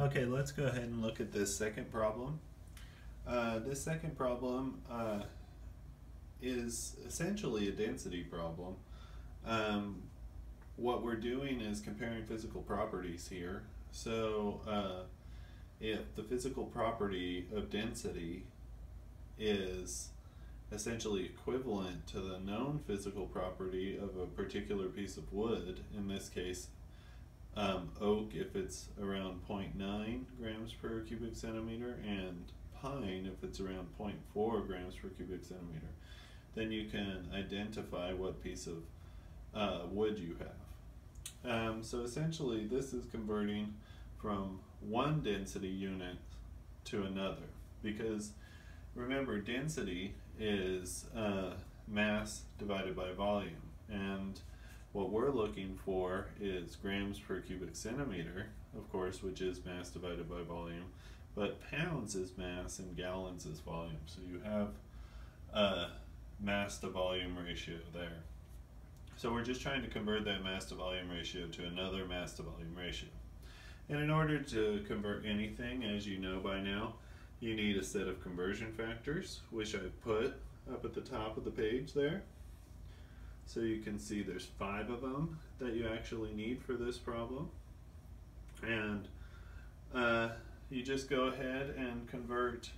Okay, let's go ahead and look at this second problem. Uh, this second problem uh, is essentially a density problem. Um, what we're doing is comparing physical properties here. So uh, if the physical property of density is essentially equivalent to the known physical property of a particular piece of wood, in this case um, oak if it's around 0.9 grams per cubic centimeter and pine if it's around 0.4 grams per cubic centimeter, then you can identify what piece of uh, wood you have. Um, so essentially this is converting from one density unit to another because remember density is uh, mass divided by volume and what we're looking for is grams per cubic centimeter, of course, which is mass divided by volume, but pounds is mass and gallons is volume. So you have a mass to volume ratio there. So we're just trying to convert that mass to volume ratio to another mass to volume ratio. And in order to convert anything, as you know by now, you need a set of conversion factors, which I put up at the top of the page there. So you can see there's five of them that you actually need for this problem. And uh, you just go ahead and convert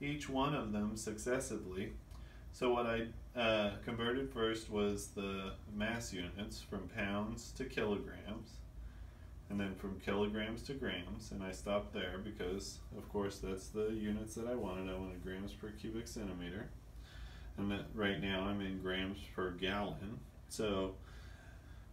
each one of them successively. So what I uh, converted first was the mass units from pounds to kilograms and then from kilograms to grams and I stopped there because of course that's the units that I wanted. I wanted grams per cubic centimeter and right now I'm in grams per gallon. So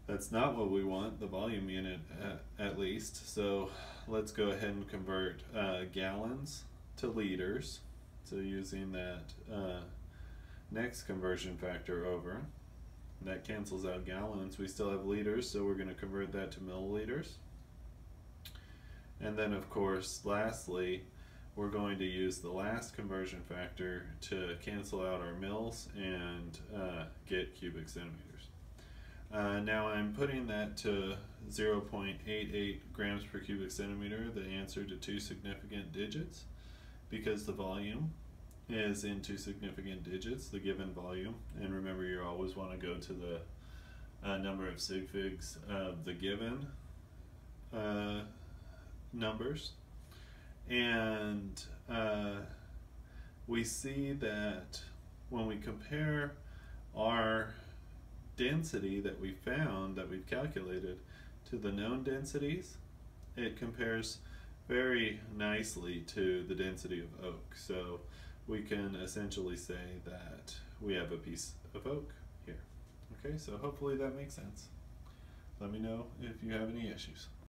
that's not what we want, the volume unit at, at least. So let's go ahead and convert uh, gallons to liters. So using that uh, next conversion factor over, that cancels out gallons. We still have liters, so we're going to convert that to milliliters. And then of course, lastly, we're going to use the last conversion factor to cancel out our mils and uh, get cubic centimeters. Uh, now I'm putting that to 0.88 grams per cubic centimeter, the answer to two significant digits, because the volume is in two significant digits, the given volume. And remember, you always want to go to the uh, number of sig figs of the given uh, numbers and uh, we see that when we compare our density that we found, that we've calculated, to the known densities, it compares very nicely to the density of oak. So we can essentially say that we have a piece of oak here. Okay, so hopefully that makes sense. Let me know if you have any issues.